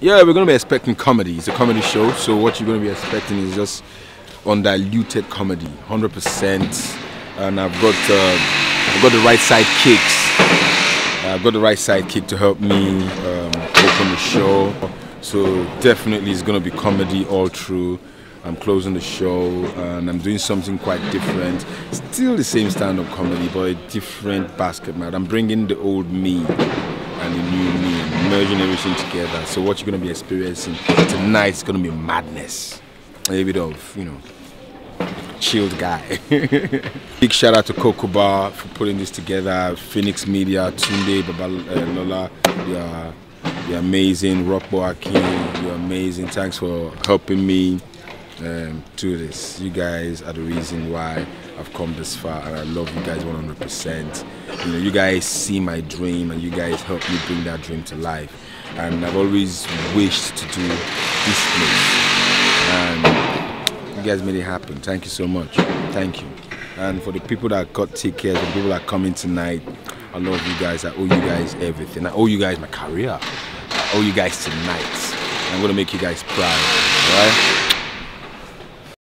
Yeah, we're gonna be expecting comedy. It's a comedy show, so what you're gonna be expecting is just undiluted comedy, 100%. And I've got uh, I've got the right side kicks. I've got the right side kick to help me um, open the show. So definitely it's gonna be comedy all through. I'm closing the show and I'm doing something quite different. Still the same stand-up comedy, but a different Basketmouth. I'm bringing the old me and the new me merging everything together. So what you're gonna be experiencing tonight is gonna be madness. A bit of, you know, chilled guy. Big shout out to Bar for putting this together. Phoenix Media, Tunde, Babalola, uh, you're, you're amazing. Rockbo you're amazing. Thanks for helping me um, do this. You guys are the reason why I've come this far, and I love you guys 100%. You know, you guys see my dream, and you guys help me bring that dream to life. And I've always wished to do this place, and you guys made it happen. Thank you so much. Thank you. And for the people that got tickets, the people that are coming tonight, I love you guys. I owe you guys everything. I owe you guys my career. I owe you guys tonight. I'm gonna make you guys proud. Alright?